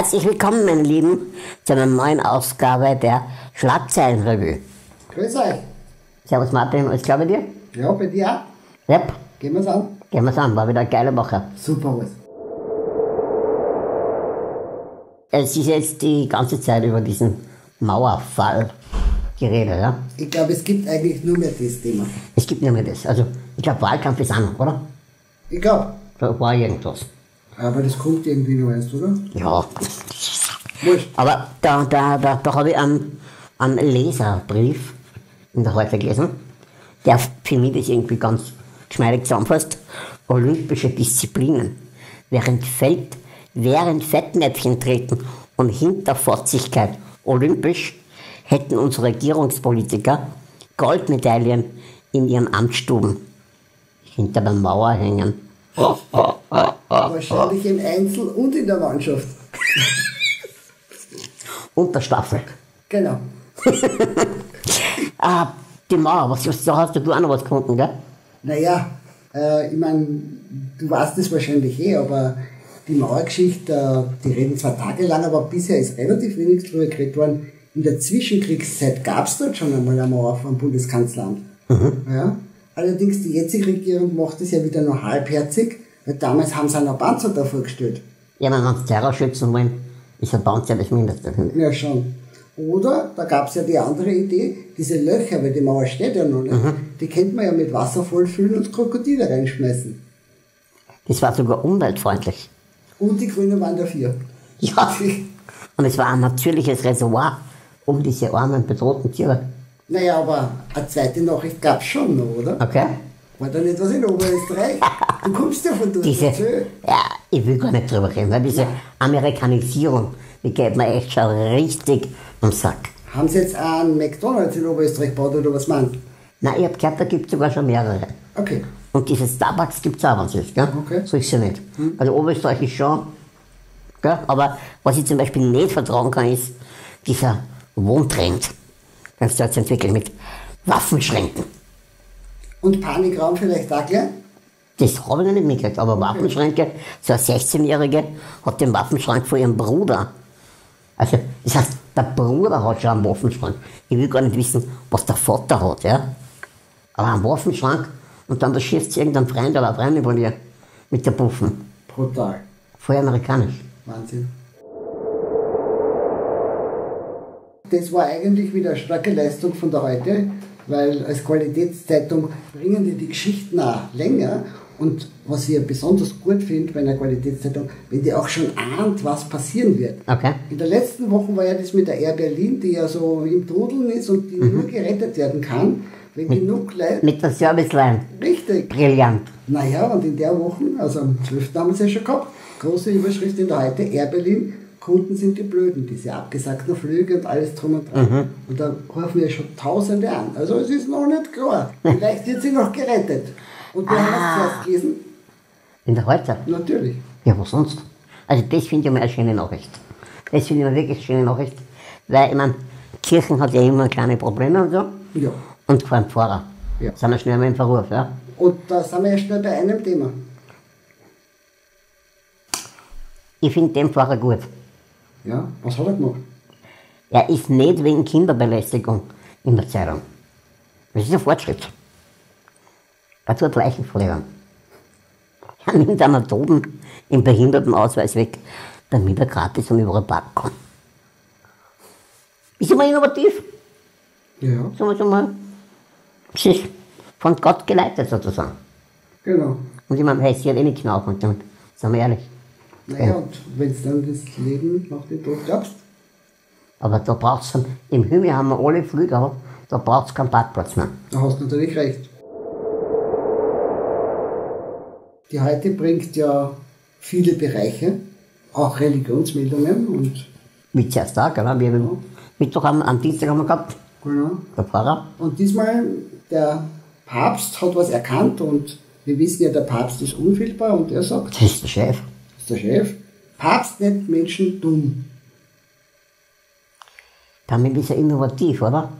Herzlich willkommen, meine Lieben, zu einer neuen Ausgabe der Schlagzeilenrevue. Grüß euch. Servus Martin, alles klar bei dir? Ja, bei dir auch? Yep, Gehen wir's an? gehen wir's an, war wieder eine geile Woche. Super was. Es ist jetzt die ganze Zeit über diesen Mauerfall geredet, ja? Ich glaube, es gibt eigentlich nur mehr das Thema. Es gibt nicht mehr das. Also, ich glaube, Wahlkampf ist an, oder? Ich glaube. Da war irgendwas. Aber das kommt irgendwie noch erst, oder? Ja. Wurscht. Aber da, da, da, da habe ich einen, einen Leserbrief in der heute gelesen, der für mich das irgendwie ganz geschmeidig zusammenfasst. Olympische Disziplinen. Während, Feld, während Fettnäpfchen treten und Hinterfotzigkeit olympisch, hätten unsere Regierungspolitiker Goldmedaillen in ihren Amtsstuben hinter der Mauer hängen. Wahrscheinlich im Einzel und in der Mannschaft. Und der Staffel. Genau. Ah, die Mauer, was, was, da hast du auch noch was gefunden, gell? Naja, äh, ich meine, du weißt das wahrscheinlich eh, aber die Mauergeschichte, äh, die reden zwar tagelang, aber bisher ist relativ wenig drüber geredet worden. In der Zwischenkriegszeit gab es dort schon einmal eine Mauer vom Bundeskanzleramt. Ja? Allerdings die jetzige Regierung macht es ja wieder nur halbherzig, weil damals haben sie noch Panzer davor gestellt. Ja, wenn wir uns Terror schützen wollen, ist ein Panzer das Mindeste. Ja, schon. Oder, da gab es ja die andere Idee, diese Löcher, weil die Mauer steht ja noch nicht, die könnte man ja mit Wasser vollfüllen und Krokodile reinschmeißen. Das war sogar umweltfreundlich. Und die Grünen waren dafür. Ja. Und es war ein natürliches Reservoir um diese armen, bedrohten Tiere. Naja, aber eine zweite Nachricht gab es schon noch, oder? Okay? War da nicht was in Oberösterreich? Du kommst ja von dort. Diese, ja, ich will gar nicht drüber reden, weil diese Amerikanisierung, die geht mir echt schon richtig am Sack. Haben sie jetzt auch einen McDonalds in Oberösterreich gebaut oder was meint? Nein, ich habe gehört, da gibt es sogar schon mehrere. Okay. Und diese Starbucks gibt es auch, wenn es ist, gell? Okay. So ist sie nicht. Also Oberösterreich ist schon, gell? aber was ich zum Beispiel nicht vertragen kann, ist dieser Wohntrend, den es dort entwickelt mit Waffenschränken. Und Panikraum vielleicht auch gleich? Das habe ich noch nicht mitgekriegt, aber Waffenschränke, so eine 16-Jährige hat den Waffenschrank von ihrem Bruder. Also, das heißt, der Bruder hat schon einen Waffenschrank. Ich will gar nicht wissen, was der Vater hat, ja. Aber einen Waffenschrank und dann da schießt irgendein Freund oder eine Freundin von ihr mit der Puffen. Brutal. Voll amerikanisch. Wahnsinn. Das war eigentlich wieder eine starke Leistung von der heute, weil als Qualitätszeitung bringen die die Geschichten auch länger. Und was ich ja besonders gut finde bei einer Qualitätszeitung, wenn die auch schon ahnt, was passieren wird. Okay. In der letzten Woche war ja das mit der Air Berlin, die ja so im Trudeln ist und die nur gerettet werden kann, wenn genug Leute. Mit der Serviceline. Richtig. Brillant. Naja, und in der Woche, also am 12. haben sie ja schon gehabt, große Überschrift in der Heute, Air Berlin, Kunden sind die Blöden, diese abgesagten Flüge und alles drum und dran. Und da rufen wir schon Tausende an. Also es ist noch nicht klar. Vielleicht wird sie noch gerettet. Und wir haben es zuerst gelesen? In der Heute. Natürlich. Ja, was sonst? Also das finde ich mal eine schöne Nachricht. Das finde ich mal wirklich eine schöne Nachricht. Weil, ich meine, Kirchen hat ja immer kleine Probleme und so. Ja. Und kein Pfarrer. Ja. Sind wir schnell mal im Verruf, ja? Und da sind wir ja schnell bei einem Thema. Ich finde den Pfarrer gut. Ja, was hat er gemacht? Er ist nicht wegen Kinderbelästigung in der Zeitung. Das ist ein Fortschritt. Er tut Leichen verlieren. Er nimmt einen Toten im Behindertenausweis weg, damit er gratis und überall parken kann. Ist immer innovativ. Ja, Sagen wir schon mal. Es ist von Gott geleitet sozusagen. genau. Und ich meine, hey, sie hat eh nicht knaufen damit. Sagen wir ehrlich. Naja, und wenn es dann das Leben nach dem Tod glaubst, Aber da braucht es im Himmel haben wir alle Flüge gehabt, da braucht es keinen Parkplatz mehr. Da hast du natürlich recht. Die heute bringt ja viele Bereiche, auch Religionsmeldungen und zuerst da, gell? Wir haben Mittwoch haben, am Dienstag haben wir gehabt, genau. der Pfarrer. Und diesmal, der Papst hat was erkannt und wir wissen ja, der Papst ist unfehlbar und er sagt, Das ist der Chef. Das ist der Chef, Papst nennt Menschen dumm. Damit ist er innovativ, oder?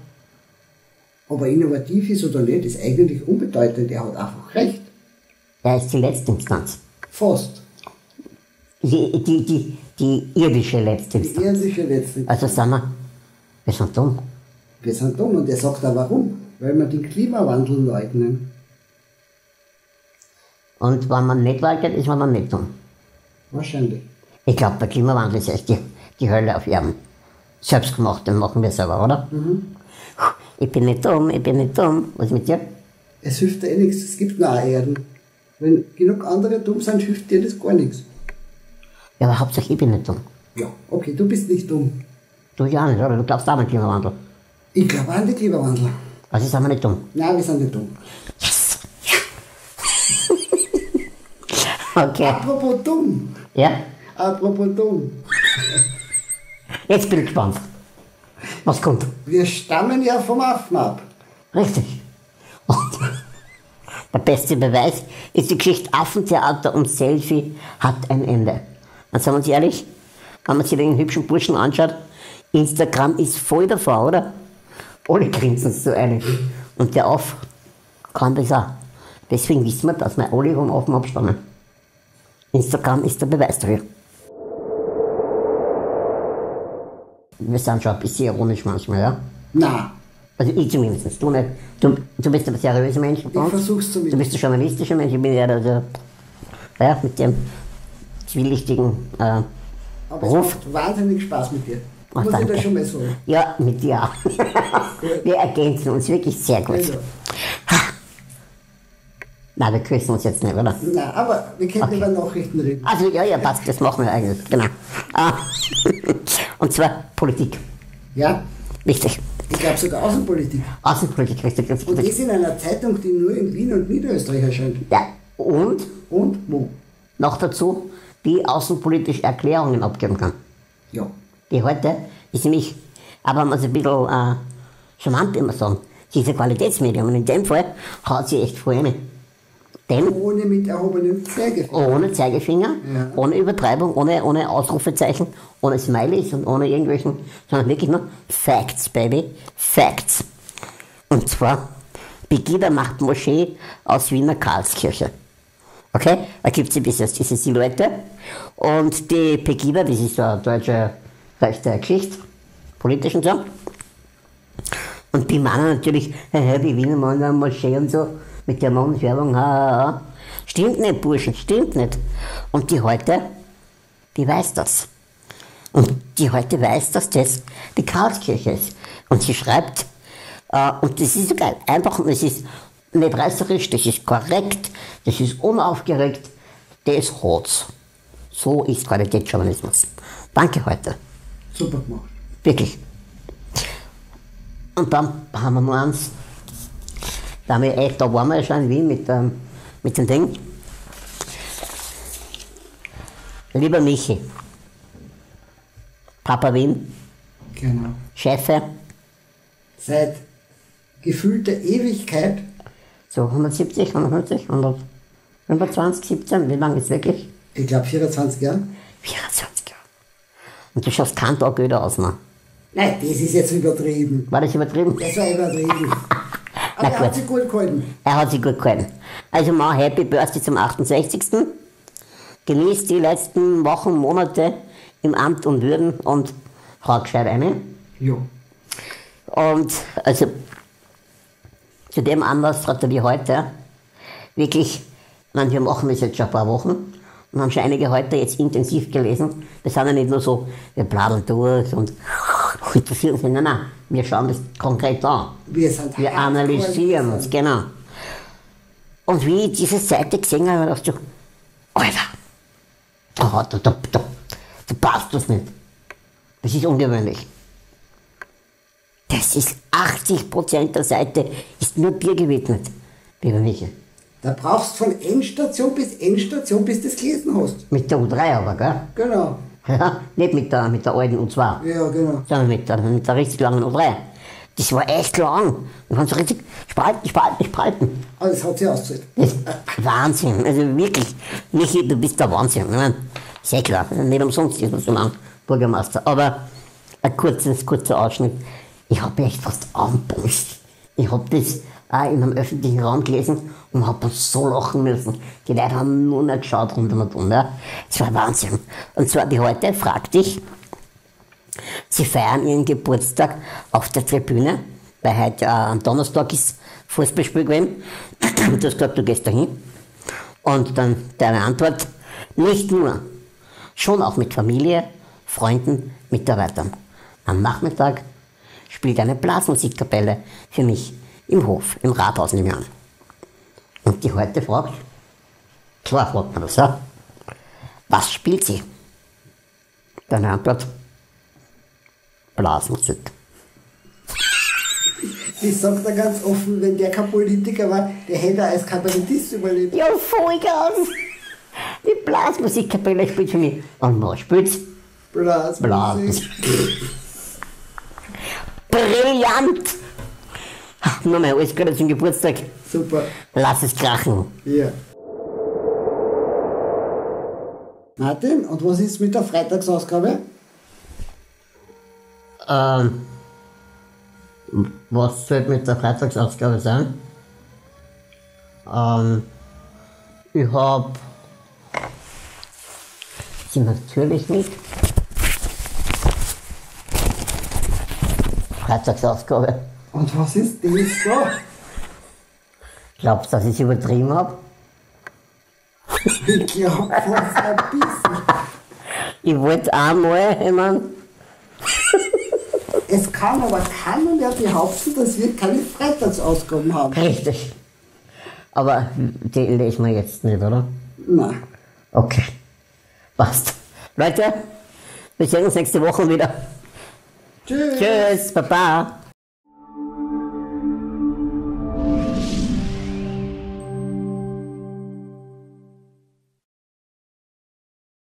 Ob er innovativ ist oder nicht, ist eigentlich unbedeutend. Er hat einfach recht. Er ist die letzte Instanz. Fast. Die, die, die, die irdische letzte Die Instanz. irdische letzte. Also sagen wir, wir sind dumm. Wir sind dumm. Und er sagt auch warum? Weil wir den Klimawandel leugnen. Und wenn man nicht leugnet, ist man dann nicht dumm. Wahrscheinlich. Ich glaube, der Klimawandel ist echt die, die Hölle auf Erden. Selbst gemacht, den machen wir selber, oder? Ich bin nicht dumm, ich bin nicht dumm. Was ist mit dir? Es hilft dir eh nichts. Es gibt nur eine Erden. Wenn genug andere dumm sind, hilft dir das gar nichts. Ja, aber Hauptsache ich bin nicht dumm. Ja. Okay, du bist nicht dumm. Du ja nicht, oder? Du glaubst auch an den Klimawandel. Ich glaube an die Klimawandel. Also sind wir nicht dumm. Nein, wir sind nicht dumm. Yes! Okay. Apropos dumm. Ja? Apropos dumm. Jetzt bin ich gespannt. Was kommt? Wir stammen ja vom Affen ab. Richtig. Und der beste Beweis ist die Geschichte Affentheater und Selfie hat ein Ende. Und sagen wir uns ehrlich, wenn man sich den hübschen Burschen anschaut, Instagram ist voll davon, oder? Alle grinsen so eine. Und der auf kann das auch. Deswegen wissen wir, dass wir alle vom Affen abstammen. Instagram ist der Beweis dafür. Wir sind schon ein bisschen ironisch manchmal, ja? Na, Also ich zumindest. Du, nicht. du, du bist ein seriöser Mensch. ich versuch's Du zumindest. bist ein journalistischer Mensch. Ich bin ja der, der ja, mit dem zwielichtigen äh, Aber es Beruf. macht wahnsinnig Spaß mit dir. Ach, Muss ich danke. das schon mal sagen. Ja, mit dir auch. wir ergänzen uns wirklich sehr gut. Also, Nein, wir küssen uns jetzt nicht, oder? na, aber wir können über Nachrichten reden. Also ja, ja, passt, das machen wir eigentlich. Genau. Ah. Und zwar Politik. Ja, Wichtig. ich glaube sogar Außenpolitik. Außenpolitik, richtig, richtig. Und richtig. das in einer Zeitung, die nur in Wien und Niederösterreich erscheint. Ja, und Und wo? noch dazu, die außenpolitisch Erklärungen abgeben kann. Ja. die heute ist nämlich, aber man so ein bisschen äh, charmant immer sagen, diese Qualitätsmedium. Und in dem Fall haut sie echt rein. Denn Ohne mit erhobenem Zeigefinger. ohne Zeigefinger, Ja. ohne Übertreibung, ohne, ohne Ausrufezeichen, ohne Smileys und ohne irgendwelchen, sondern wirklich nur Facts, Baby. Facts. Und zwar, Pegida macht Moschee aus Wiener Karlskirche. Okay? Da gibt es bis jetzt diese Silhouette. Und die Pegida, das ist so eine deutsche rechte Geschichte, politisch und so. Und die meinen natürlich, hey, die Wiener machen eine Moschee und so, mit der Mondwerbung, ha. Stimmt nicht, Burschen, stimmt nicht. Und die heute, die weiß das. Und die heute weiß, dass das die Karlskirche ist. Und sie schreibt, äh, und das ist so geil, einfach, und es ist nicht reißerisch, das ist korrekt, das ist unaufgeregt, das hat's. So ist Qualitätsjournalismus. Danke heute. Super gemacht. Wirklich. Und dann haben wir noch eins. Da, haben wir echt, da waren wir ja schon in Wien mit, ähm, mit dem Ding. Lieber Michi, Papa Wien, Genau. Chefe, Seit gefühlter Ewigkeit, so 170, 150, 125, 17, wie lange ist wirklich? ich glaube 24 Jahre. 24 Jahre. Und du schaust keinen Tag öder aus, Mann. Nein, das ist jetzt übertrieben. War das übertrieben? Das war übertrieben. Na Aber er hat gut. sich gut gehalten. Er hat sich gut gehalten. Also mal Happy Birthday zum 68. Genießt die letzten Wochen, Monate im Amt und Würden und hau gescheit rein. Ja. Und also zu dem Anlass gratuliere heute wirklich, ich meine, wir machen das jetzt schon ein paar Wochen und haben schon einige heute jetzt intensiv gelesen. Wir sind ja nicht nur so, wir plaudern durch und interessieren uns. Nein, nein, wir schauen das konkret an. Wir Wir analysieren uns, genau. Und wie ich diese Seite gesehen habe, dachte ich, Alter, da, da, da, da, da passt das nicht. Das ist ungewöhnlich. Das ist 80% der Seite ist nur dir gewidmet, lieber Michi. Da brauchst du von Endstation bis Endstation, bis du das gelesen hast. Mit der U3 aber, gell? Genau. Ja, nicht mit der, mit der alten U2, Ja, genau. sondern mit der, mit der richtig langen U3. Das war echt lang. Und haben so richtig spalten, spalten, spalten. Aber das hat sich ausgezahlt. Wahnsinn, also wirklich. Michi, du bist der Wahnsinn. Ich meine, sehr klar, nicht umsonst ist man so lang Bürgermeister. Aber ein kurzes, kurzer Ausschnitt. Ich habe echt fast angebrust. Ich hab das auch in einem öffentlichen Raum gelesen und hab uns so lachen müssen. Die Leute haben nur noch geschaut rund und um. Ja. Das war Wahnsinn. Und zwar die heute fragt dich, sie feiern ihren Geburtstag auf der Tribüne, weil heute äh, am Donnerstag ist Fußballspiel gewesen. Du hast gesagt, du gehst dahin. Und dann deine Antwort, nicht nur, schon auch mit Familie, Freunden, Mitarbeitern. Am Nachmittag spielt eine Blasmusikkapelle für mich im Hof, im Rathaus nehme ich an. Und die heute fragt, klar fragt man das, ja, was spielt sie? Deine Antwort, Blasmusik. Ich sag da ganz offen, wenn der kein Politiker war, der hätte als Kabarettist überlebt. Ja, Vollgas! Die Blasmusikkapelle spielt für mich. Und was spielt's? Blasmusik. Blasmusik. Brillant! Nochmal, alles Gute zum Geburtstag. Super. Lass es krachen. Ja. Martin, und was ist mit der Freitagsausgabe? Ähm, was soll mit der Freitagsausgabe sein? Ähm, ich hab sie natürlich nicht. Freitagsausgabe. Und was ist das da? Glaubst du, dass ich es übertrieben habe? Ich glaub fast ein bisschen. Ich wollte einmal, ich mein, Es kann aber keiner mehr behaupten, dass wir keine Freitagsausgaben haben. richtig. Aber die lesen wir jetzt nicht, oder? Nein. Okay. Passt. Leute, wir sehen uns nächste Woche wieder. Tschüss. Tschüss, Baba.